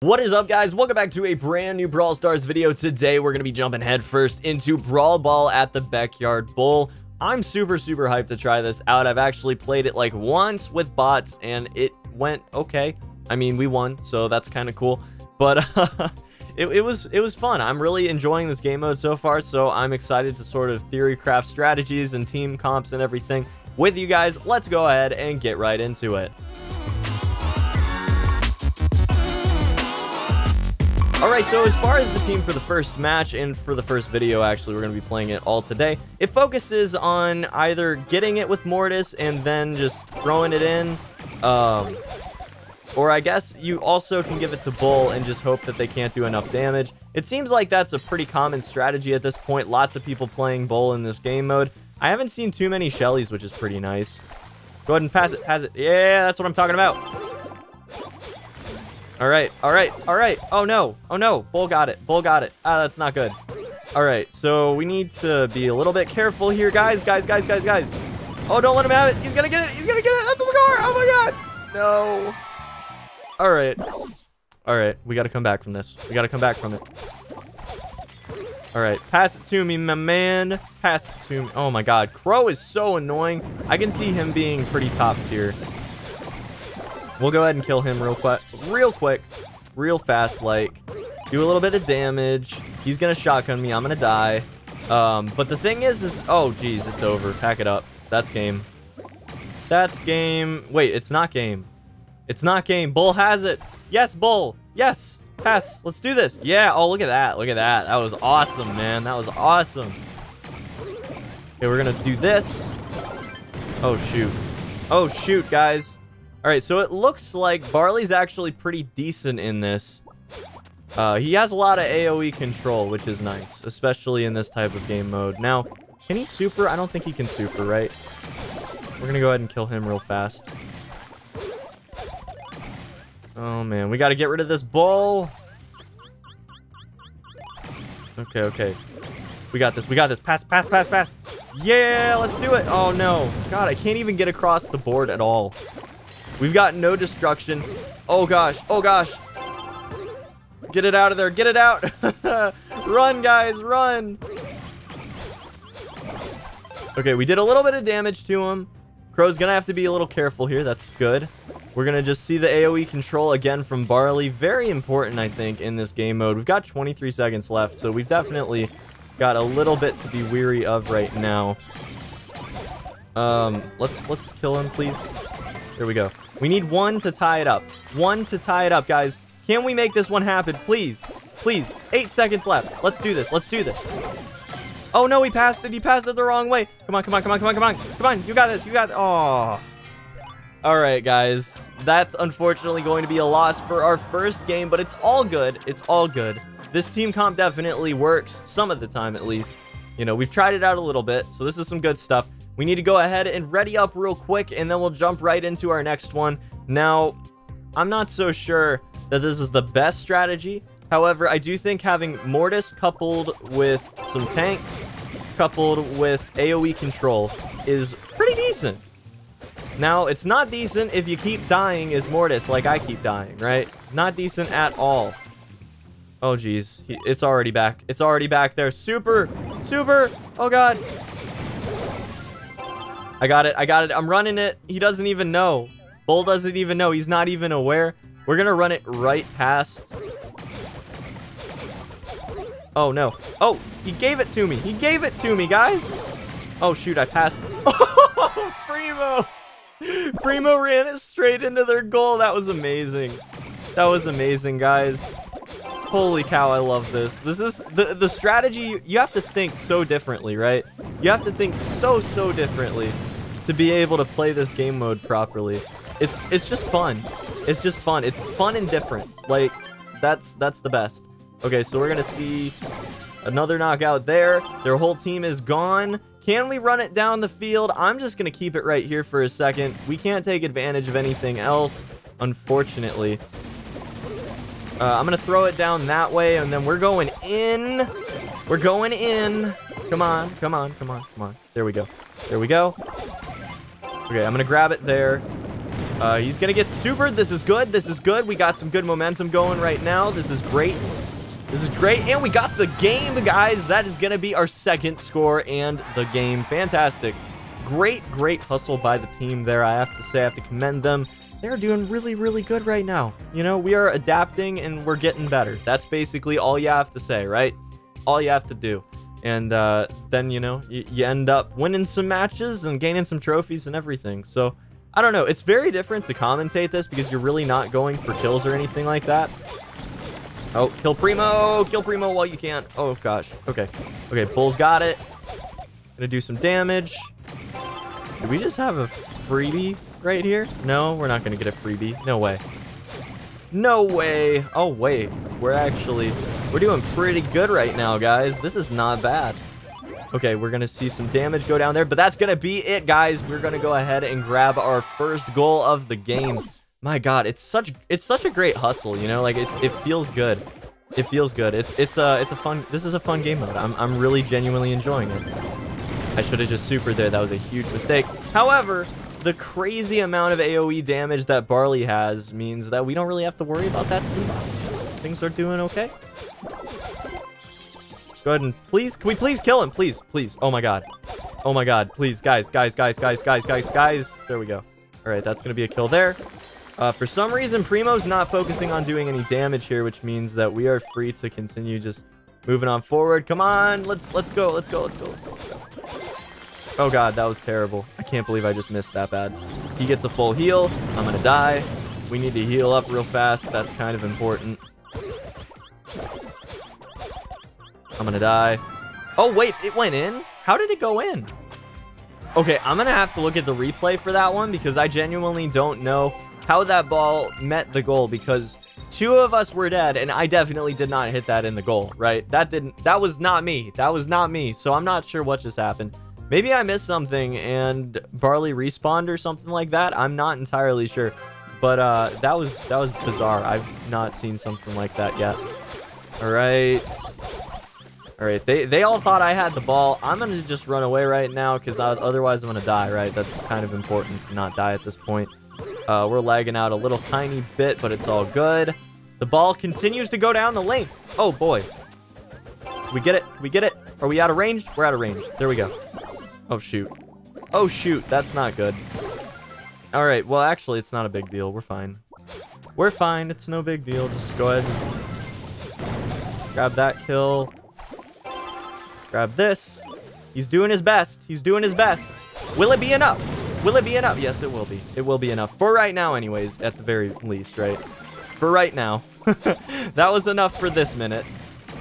What is up guys? Welcome back to a brand new Brawl Stars video. Today we're going to be jumping headfirst into Brawl Ball at the Backyard Bowl. I'm super super hyped to try this out. I've actually played it like once with bots and it went okay. I mean we won so that's kind of cool. But uh, it, it, was it was fun. I'm really enjoying this game mode so far so I'm excited to sort of theory craft strategies and team comps and everything with you guys. Let's go ahead and get right into it. Alright, so as far as the team for the first match and for the first video, actually, we're going to be playing it all today. It focuses on either getting it with Mortis and then just throwing it in. Um, or I guess you also can give it to Bull and just hope that they can't do enough damage. It seems like that's a pretty common strategy at this point. Lots of people playing Bull in this game mode. I haven't seen too many Shellys, which is pretty nice. Go ahead and pass it, pass it. Yeah, that's what I'm talking about. All right, all right, all right. Oh, no. Oh, no. Bull got it. Bull got it. Ah, that's not good. All right, so we need to be a little bit careful here, guys. Guys, guys, guys, guys. Oh, don't let him have it. He's to get it. He's to get it. That's the score. Oh, my God. No. All right. All right, we got to come back from this. We got to come back from it. All right, pass it to me, my man. Pass it to me. Oh, my God. Crow is so annoying. I can see him being pretty top tier. We'll go ahead and kill him real quick, real quick, real fast, like, do a little bit of damage. He's gonna shotgun me. I'm gonna die. Um, but the thing is, is, oh, geez, it's over. Pack it up. That's game. That's game. Wait, it's not game. It's not game. Bull has it. Yes, Bull. Yes. Pass. Let's do this. Yeah. Oh, look at that. Look at that. That was awesome, man. That was awesome. Okay, we're gonna do this. Oh, shoot. Oh, shoot, guys. All right, so it looks like Barley's actually pretty decent in this. Uh, he has a lot of AoE control, which is nice, especially in this type of game mode. Now, can he super? I don't think he can super, right? We're gonna go ahead and kill him real fast. Oh, man. We gotta get rid of this bull. Okay, okay. We got this. We got this. Pass, pass, pass, pass. Yeah, let's do it. Oh, no. God, I can't even get across the board at all. We've got no destruction. Oh, gosh. Oh, gosh. Get it out of there. Get it out. run, guys. Run. Okay, we did a little bit of damage to him. Crow's to have to be a little careful here. That's good. We're to just see the AoE control again from Barley. Very important, I think, in this game mode. We've got 23 seconds left, so we've definitely got a little bit to be weary of right now. Um, let's let's kill him, please. There we go. We need one to tie it up. One to tie it up, guys. Can we make this one happen? Please. Please. Eight seconds left. Let's do this. Let's do this. Oh, no, he passed it. He passed it the wrong way. Come on, come on, come on, come on, come on. Come on. You got this. You got Oh. All right, guys. That's unfortunately going to be a loss for our first game, but it's all good. It's all good. This team comp definitely works some of the time, at least. You know, we've tried it out a little bit, so this is some good stuff. We need to go ahead and ready up real quick, and then we'll jump right into our next one. Now, I'm not so sure that this is the best strategy. However, I do think having Mortis coupled with some tanks, coupled with AoE control, is pretty decent. Now, it's not decent if you keep dying as Mortis like I keep dying, right? Not decent at all. Oh, geez. It's already back. It's already back there. Super! Super! Oh, God. I got it. I got it. I'm running it. He doesn't even know. Bull doesn't even know. He's not even aware. We're going to run it right past. Oh, no. Oh, he gave it to me. He gave it to me, guys. Oh, shoot. I passed. Oh, Primo. Primo ran it straight into their goal. That was amazing. That was amazing, guys. Holy cow, I love this. This is the the strategy you have to think so differently, right? You have to think so so differently to be able to play this game mode properly. It's it's just fun. It's just fun. It's fun and different. Like that's that's the best. Okay, so we're going to see another knockout there. Their whole team is gone. Can we run it down the field? I'm just going to keep it right here for a second. We can't take advantage of anything else, unfortunately. Uh, I'm going to throw it down that way, and then we're going in. We're going in. Come on, come on, come on, come on. There we go. There we go. Okay, I'm going to grab it there. Uh, he's going to get supered. This is good. This is good. We got some good momentum going right now. This is great. This is great. And we got the game, guys. That is going to be our second score and the game. Fantastic. Great, great hustle by the team there. I have to say, I have to commend them. They're doing really, really good right now. You know, we are adapting and we're getting better. That's basically all you have to say, right? All you have to do. And uh, then, you know, you, you end up winning some matches and gaining some trophies and everything. So, I don't know. It's very different to commentate this because you're really not going for kills or anything like that. Oh, kill Primo! Kill Primo while you can. Oh, gosh. Okay. Okay, Bull's got it. Gonna do some damage. Did we just have a freebie right here? No, we're not gonna get a freebie. No way. No way. Oh, wait. We're actually... We're doing pretty good right now, guys. This is not bad. Okay, we're gonna see some damage go down there, but that's gonna be it, guys. We're gonna go ahead and grab our first goal of the game. My God, it's such it's such a great hustle, you know. Like it, it feels good. It feels good. It's it's a it's a fun. This is a fun game mode. I'm I'm really genuinely enjoying it. I should have just super there. That was a huge mistake. However, the crazy amount of AoE damage that Barley has means that we don't really have to worry about that. Things are doing okay. Go ahead and please, can we please kill him? Please, please. Oh my god. Oh my god. Please, guys, guys, guys, guys, guys, guys, guys. There we go. All right, that's going to be a kill there. Uh, for some reason, Primo's not focusing on doing any damage here, which means that we are free to continue just moving on forward. Come on, let's let's go, let's go, let's go, let's go. Let's go. Oh god, that was terrible. I can't believe I just missed that bad. He gets a full heal. I'm gonna die. We need to heal up real fast. That's kind of important. I'm gonna die. Oh, wait, it went in? How did it go in? Okay, I'm gonna have to look at the replay for that one because I genuinely don't know how that ball met the goal because two of us were dead and I definitely did not hit that in the goal, right? That didn't, that was not me. That was not me. So I'm not sure what just happened. Maybe I missed something and Barley respawned or something like that. I'm not entirely sure. But uh, that was that was bizarre. I've not seen something like that yet. All right. All right, they, they all thought I had the ball. I'm going to just run away right now because otherwise I'm going to die, right? That's kind of important to not die at this point. Uh, we're lagging out a little tiny bit, but it's all good. The ball continues to go down the lane. Oh, boy. We get it. We get it. Are we out of range? We're out of range. There we go. Oh, shoot. Oh, shoot. That's not good. All right. Well, actually, it's not a big deal. We're fine. We're fine. It's no big deal. Just go ahead grab that kill. Grab this. He's doing his best. He's doing his best. Will it be enough? Will it be enough? Yes, it will be. It will be enough. For right now, anyways, at the very least, right? For right now. that was enough for this minute.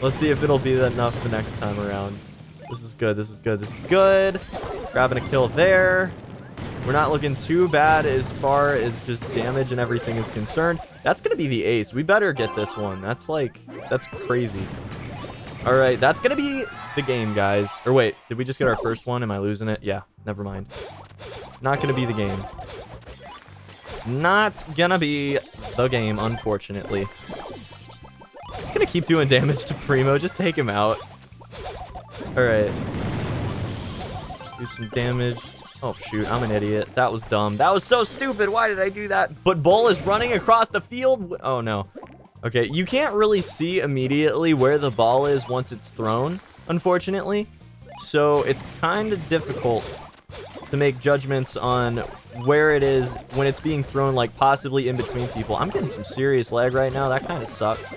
Let's see if it'll be enough the next time around. This is good. This is good. This is good. Grabbing a kill there. We're not looking too bad as far as just damage and everything is concerned. That's going to be the ace. We better get this one. That's like, that's crazy. All right, that's going to be the game, guys. Or wait, did we just get our first one? Am I losing it? Yeah, never mind. Not going to be the game. Not going to be the game, unfortunately. Just going to keep doing damage to Primo. Just take him out. All right. Do some damage. Oh, shoot. I'm an idiot. That was dumb. That was so stupid. Why did I do that? But Bull is running across the field. Oh, no. Okay, you can't really see immediately where the ball is once it's thrown, unfortunately. So it's kind of difficult to make judgments on where it is when it's being thrown, like possibly in between people. I'm getting some serious lag right now. That kind of sucks.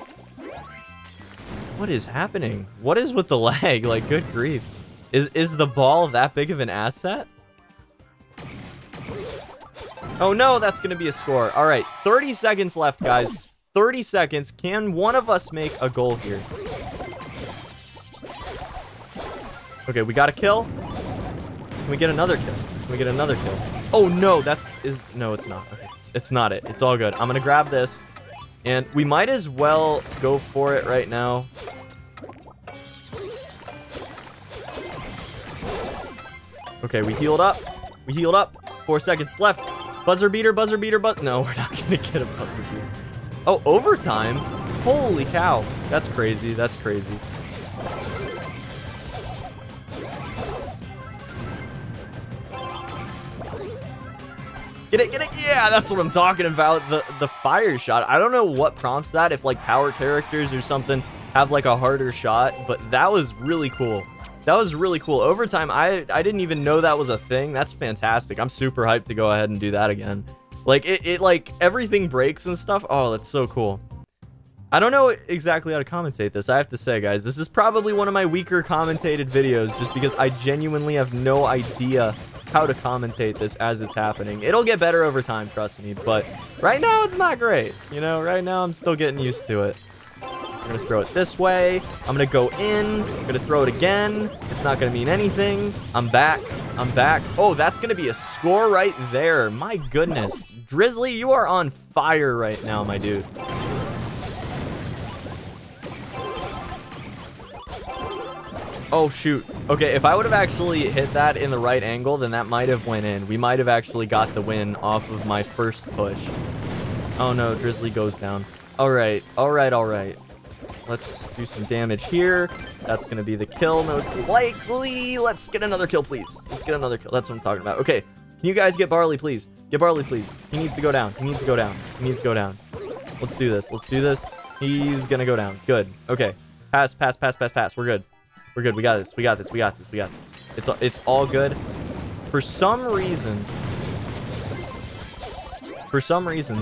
What is happening? What is with the lag? Like, good grief. Is, is the ball that big of an asset? Oh no, that's to be a score. All right, 30 seconds left, guys. 30 seconds. Can one of us make a goal here? Okay, we got a kill. Can we get another kill? Can we get another kill? Oh, no, that's... is No, it's not. Okay, it's, it's not it. It's all good. I'm to grab this. And we might as well go for it right now. Okay, we healed up. We healed up. Four seconds left. Buzzer beater, buzzer beater, but no, we're not gonna get a buzzer beater. Oh, overtime? Holy cow. That's crazy. That's crazy. Get it, get it. Yeah, that's what I'm talking about. The the fire shot. I don't know what prompts that. If like power characters or something have like a harder shot, but that was really cool. That was really cool. Overtime, I I didn't even know that was a thing. That's fantastic. I'm super hyped to go ahead and do that again. Like it, it like everything breaks and stuff. Oh, that's so cool. I don't know exactly how to commentate this. I have to say, guys, this is probably one of my weaker commentated videos just because I genuinely have no idea how to commentate this as it's happening. It'll get better over time, trust me, but right now it's not great. You know, right now I'm still getting used to it. I'm gonna throw it this way. I'm gonna go in. I'm gonna throw it again. It's not gonna mean anything. I'm back. I'm back. Oh, that's gonna be a score right there. My goodness. Drizzly, you are on fire right now, my dude. Oh, shoot. Okay, if I would have actually hit that in the right angle, then that might have went in. We might have actually got the win off of my first push. Oh, no. Drizzly goes down. All right. All right. All right. Let's do some damage here. That's going to be the kill, most likely. Let's get another kill, please. Let's get another kill. That's what I'm talking about. Okay. Can you guys get Barley, please? Get Barley, please. He needs to go down. He needs to go down. He needs to go down. Let's do this. Let's do this. He's going to go down. Good. Okay. Pass, pass, pass, pass, pass. We're good. We're good. We got this. We got this. We got this. We got this. It's it's all good. For some reason, for some reason,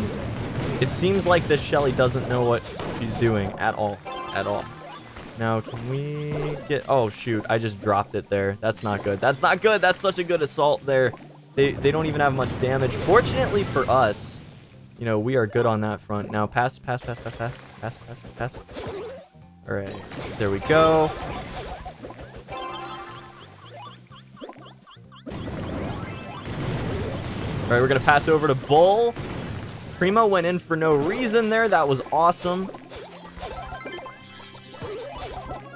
it seems like this Shelly doesn't know what she's doing at all. At all. Now, can we get... Oh, shoot. I just dropped it there. That's not good. That's not good. That's such a good assault there. They, they don't even have much damage. Fortunately for us, you know, we are good on that front. Now, pass, pass, pass, pass, pass, pass, pass, pass. All right. There we go. All right, we're going to pass over to Bull. Primo went in for no reason there. That was awesome.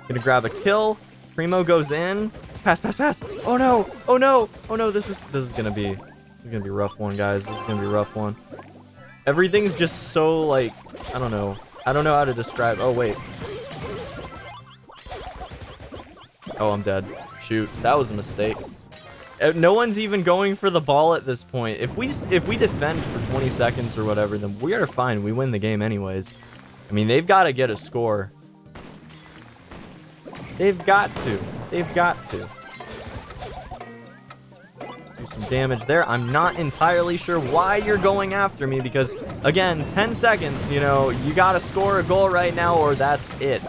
Gonna grab a kill. Primo goes in. Pass, pass, pass. Oh no. Oh no. Oh no. This is this is gonna be this is gonna be rough one, guys. This is gonna be rough one. Everything's just so like I don't know. I don't know how to describe. Oh wait. Oh, I'm dead. Shoot, that was a mistake. Uh, no one's even going for the ball at this point. If we if we defend for 20 seconds or whatever, then we are fine. We win the game anyways. I mean, they've got to get a score. They've got to. They've got to. do some damage there. I'm not entirely sure why you're going after me because, again, 10 seconds, you know, you got to score a goal right now or that's it.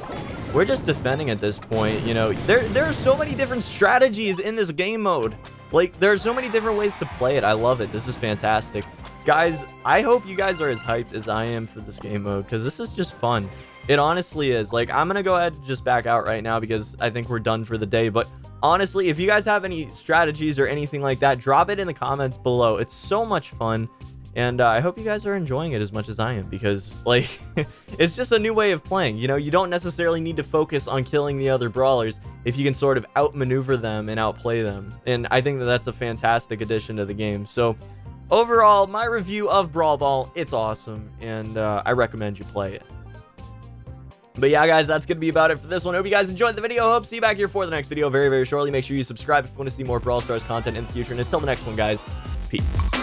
We're just defending at this point, you know. There, there are so many different strategies in this game mode. Like, there are so many different ways to play it. I love it. This is fantastic. Guys, I hope you guys are as hyped as I am for this game mode, because this is just fun. It honestly is. Like, I'm going to go ahead and just back out right now, because I think we're done for the day. But honestly, if you guys have any strategies or anything like that, drop it in the comments below. It's so much fun. And uh, I hope you guys are enjoying it as much as I am because, like, it's just a new way of playing. You know, you don't necessarily need to focus on killing the other brawlers if you can sort of outmaneuver them and outplay them. And I think that that's a fantastic addition to the game. So, overall, my review of Brawl Ball, it's awesome, and uh, I recommend you play it. But yeah, guys, that's going to be about it for this one. Hope you guys enjoyed the video. Hope see you back here for the next video very, very shortly. Make sure you subscribe if you want to see more Brawl Stars content in the future. And until the next one, guys, peace.